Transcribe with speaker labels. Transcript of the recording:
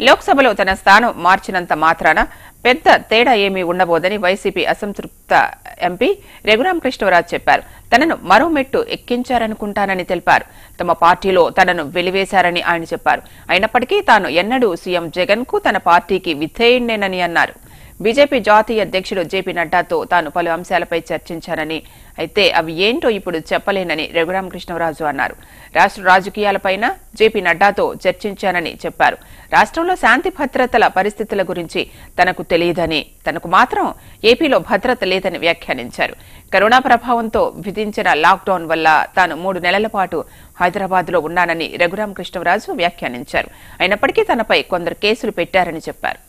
Speaker 1: లోక్సభలో తన స్థానం మార్చినంత మాత్రాన పెద్ద తేడా ఏమీ ఉండబోదని వైసీపీ అసంతృప్త ఎంపీ రఘురామకృష్ణరాజు చెప్పారు. తనను మరో మెట్టు ఎక్కించారనుకుంటానని తెలిపారు. తమ పార్టీలో తనను వెలివేశారని ఆయన చెప్పారు. అయినప్పటికీ తాను ఎన్నడూ సీఎం జగన్కు తన పార్టీకి విధేయుణ్ణేనని అన్నారు. బీజేపీ జాతీయ అధ్యక్షుడు జేపీ నడ్డాతో తాను పలు అంశాలపై చర్చించానని. అయితే అవి ఏంటో ఇప్పుడు చెప్పలేనని రఘురామకృష్ణరాజు అన్నారు. రాష్ట్ర రాజకీయాలపైన జేపీ నడ్డాతో చర్చించానని చెప్పారు. రాష్ట్రంలో శాంతి భద్రతల పరిస్థితుల గురించి తనకు తెలియదని తనకు మాత్రం ఏపీలో భద్రత లేదని వ్యాఖ్యానించారు. కరోనా ప్రభావంతో విధించిన లాక్డౌన్ వల్ల తాను మూడు నెలల పాటు హైదరాబాద్లో ఉన్నానని రఘురామకృష్ణరాజు వ్యాఖ్యానించారు. అయినప్పటికీ తనపై కొందరు కేసులు పెట్టారని చెప్పారు.